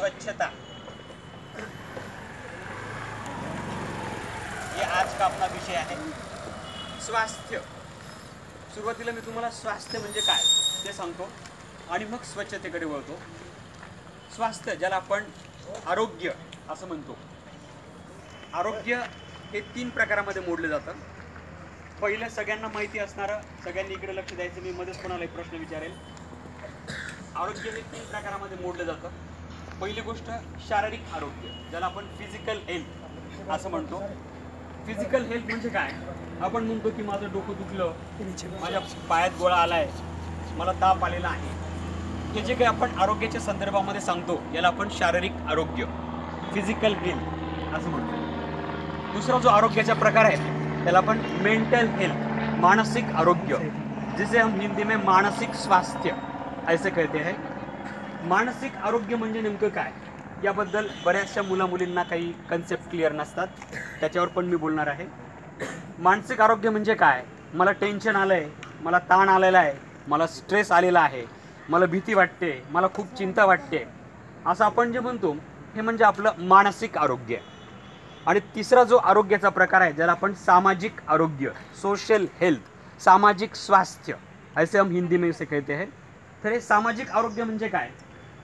स्वच्छता. हे आज का आपला विषय आहे? स्वास्थ्य. सुरुवातीला मी तुम्हाला स्वास्थ्य म्हणजे काय ते सांगतो आणि मग स्वच्छतेकडे वळतो. स्वास्थ्य ज्याला आपण आरोग्य असं म्हणतो. आरोग्य हे तीन प्रकारामध्ये मोडलं जातं. पहिलं सगळ्यांना माहिती असणारं सगळ्यांनी इकडे लक्ष द्यायचं मी मध्येच कोणाला एक प्रश्न विचारेल. आरोग्य हे तीन प्रकारामध्ये मोडलं जातं. पहिली गोष्ट शारीरिक आरोग्य ज्याला आपण फिजिकल हेल्थ असं म्हणतो. फिजिकल हेल्थ म्हणजे काय? आपण म्हणतो की माझं डोकं दुखलं माझ्या पायात गोळा आलाय मला ताप आलेला आहे. हे जे काही आपण आरोग्याच्या संदर्भामध्ये सांगतो याला आपण शारीरिक आरोग्य फिजिकल हेल्थ असं म्हणतो. दुसरा जो आरोग्याचा प्रकार आहे त्याला आपण मेंटल हेल्थ मानसिक आरोग्य. जिसे हम हिंदी में मानसिक स्वास्थ्य ऐसे कहते हैं. मानसिक आरोग्य म्हणजे नेमकं काय? याबद्दल बऱ्याचशा मुला मुलींना काही कन्सेप्ट क्लिअर नसतात. त्याच्यावर पण मी बोलणार आहे. मानसिक आरोग्य म्हणजे काय? मला टेन्शन आलं आहे मला ताण आलेला आहे मला स्ट्रेस आलेला आहे मला भीती वाटते मला खूप चिंता वाटते. असं आपण जे म्हणतो हे म्हणजे आपलं मानसिक आरोग्य. आणि तिसरा जो आरोग्याचा प्रकार आहे ज्याला आपण सामाजिक आरोग्य सोशल हेल्थ सामाजिक स्वास्थ्य ऐसे हम हिंदी में इसे कहते हैं. तर हे सामाजिक आरोग्य म्हणजे काय?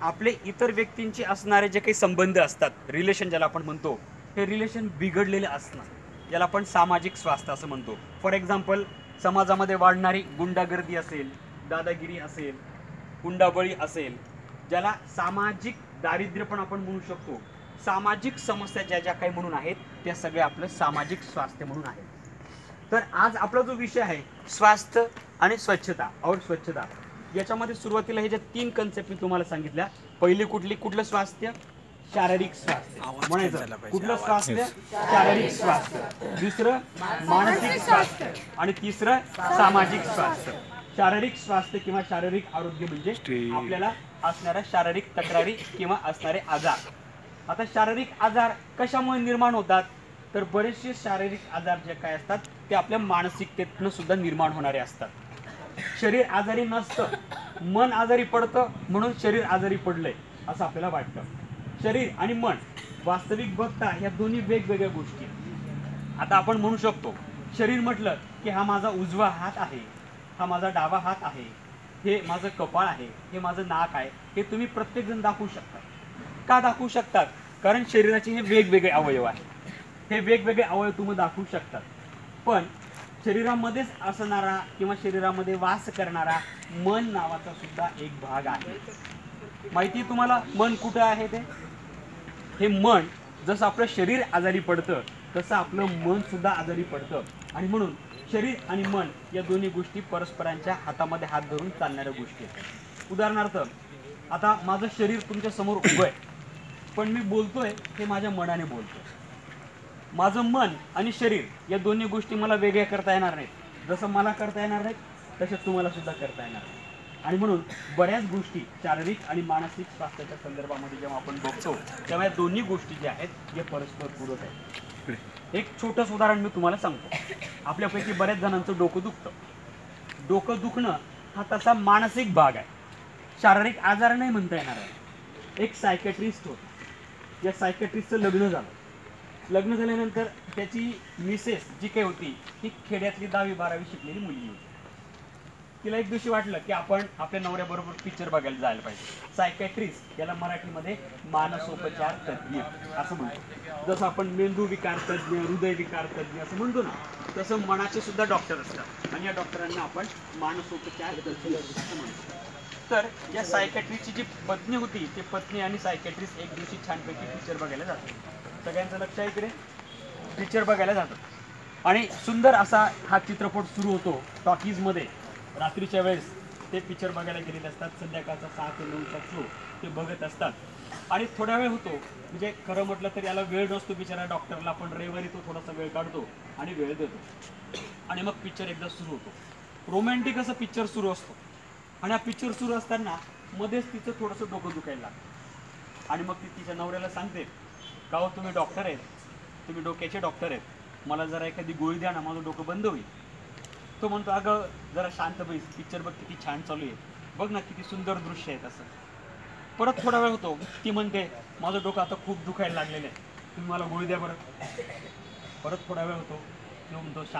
आपले इतर व्यक्तींचे असणारे जे काही संबंध असतात रिलेशन ज्याला आपण म्हणतो हे रिलेशन बिघडलेले असणं ज्याला आपण सामाजिक स्वास्थ्य असं म्हणतो. फॉर एक्झाम्पल समाजामध्ये वाढणारी गुंडागर्दी असेल दादागिरी असेल हुंडाबळी असेल ज्याला सामाजिक दारिद्र्य पण आपण म्हणू शकतो. सामाजिक समस्या ज्या ज्या काही म्हणून आहेत त्या सगळ्या आपलं सामाजिक स्वास्थ्य म्हणून आहे तर आज आपला जो विषय आहे स्वास्थ्य आणि स्वच्छता और स्वच्छता. याच्यामध्ये सुरुवातीला हे ज्या तीन कन्सेप्ट मी तुम्हाला सांगितल्या पहिली कुठली? कुठलं स्वास्थ्य? शारीरिक स्वास्थ्य. म्हणायचं कुठलं स्वास्थ्य? शारीरिक स्वास्थ्य. दुसरं मानसिक स्वास्थ्य. आणि तिसरं सामाजिक स्वास्थ्य. शारीरिक स्वास्थ्य किंवा शारीरिक आरोग्य म्हणजे आपल्याला असणाऱ्या शारीरिक तक्रारी किंवा असणारे आजार. आता शारीरिक आजार कशामुळे निर्माण होतात? तर बरेचसे शारीरिक आजार जे काय असतात ते आपल्या मानसिकतेतनं सुद्धा निर्माण होणारे असतात. शरीर आजारी नसतं मन आजारी पडतं म्हणून शरीर आजारी पडलंय असं आपल्याला वाटतं. शरीर आणि मन वास्तविक बघता ह्या दोन्ही वेगवेगळ्या गोष्टी आहेत. आता आपण म्हणू शकतो शरीर म्हटलं की हा माझा उजवा हात आहे हा माझा डावा हात आहे हे माझं कपाळ आहे हे माझं नाक आहे हे तुम्ही प्रत्येकजण दाखवू शकता. का दाखवू शकतात? कारण शरीराचे हे वेगवेगळे अवयव आहेत. हे वेगवेगळे अवयव तुम्ही दाखवू शकतात. पण शरीरामध्येच असणारा किंवा शरीरामध्ये वास करणारा मन नावाचा सुद्धा एक भाग आहे. माहिती तुम्हाला मन कुठं आहे ते? हे मन जसं आपलं शरीर आजारी पडतं तसं आपलं मन सुद्धा आजारी पडतं. आणि म्हणून शरीर आणि मन या दोन्ही गोष्टी परस्परांच्या हातामध्ये हात धरून चालणाऱ्या गोष्टी आहेत. उदाहरणार्थ आता माझं शरीर तुमच्यासमोर उभं आहे पण मी बोलतोय हे माझ्या मनाने बोलतोय. माझं मन आणि शरीर या दोन्ही गोष्टी मला वेगळ्या करता येणार नाहीत. जसं मला करता येणार नाहीत तसं तुम्हाला सुद्धा करता येणार नाही आणि म्हणून बऱ्याच गोष्टी शारीरिक आणि मानसिक स्वास्थ्याच्या संदर्भामध्ये जेव्हा आपण बघतो तेव्हा या दोन्ही गोष्टी ज्या आहेत हे परस्पर पूरक आहेत. एक छोटंसं उदाहरण मी तुम्हाला सांगतो. आपल्यापैकी बऱ्याच जणांचं डोकं दुखतं. डोकं दुखणं हा तसा मानसिक भाग आहे. शारीरिक आजार नाही म्हणता येणार. आहे एक सायकॅट्रिस्ट होता. या सायकॅट्रिस्टचं लग्न झालं. लग्न झाल्यानंतर त्याची मिसेस जी काही होती ती खेड्यातली दहावी बारावी शिकलेली मुलगी होती. तिला एक दिवशी वाटलं की आपण आपल्या नवऱ्याबरोबर पिक्चर बघायला जायला पाहिजे. सायकॅट्रिस्ट याला मराठीमध्ये मानसोपचार तज्ज्ञ असं म्हणतो जसं आपण मेंदू विकार तज्ज्ञ हृदय विकार तज्ज्ञ असं म्हणतो ना तसं मनाचे सुद्धा डॉक्टर असतात. आणि या डॉक्टरांना आपण मानसोपचार तज्ज्ञ असं म्हणतो. तर या सायकॅट्रिस्टची जी पत्नी होती ती पत्नी आणि सायकॅट्रिस्ट एक दिवशी छानपैकी पिक्चर बघायला जातात. सगळ्यांचं लक्ष आहे इकडे. पिक्चर बघायला जातात आणि सुंदर असा हा चित्रपट सुरू होतो टॉकीजमध्ये रात्रीच्या वेळेस ते पिक्चर बघायला गेलेले असतात. संध्याकाळचा सहा ते नऊचा शो ते बघत असतात. आणि थोडा वेळ होतो. म्हणजे खरं म्हटलं तर याला वेळ नसतो बिचारा डॉक्टरला पण रविवारी तो थोडासा वेळ काढतो आणि वेळ देतो. आणि मग पिक्चर एकदा सुरू होतो. रोमॅन्टिक असं पिक्चर सुरू असतो. आणि हा पिक्चर सुरू असताना मध्येच तिचं थोडंसं डोकं दुखायला लागतं. आणि मग ती तिच्या नवऱ्याला सांगते का हो तुम्ही डॉक्टर आहेत. तुम्ही डोक्याचे डॉक्टर आहेत. मला जरा एखादी गोळी द्या ना माझं डोकं बंद होईल. तो म्हणतो अगं जरा शांत बैस. पिक्चर बघ किती छान चालू आहे. बघ ना किती सुंदर दृश्य आहे असं परत थोडा वेळ होतो. ती म्हणते माझं डोकं आता खूप दुखायला लागलेलं आहे. तुम्ही मला गोळी द्या बरं. परत थोडा वेळ होतो. तो म्हणतो शांत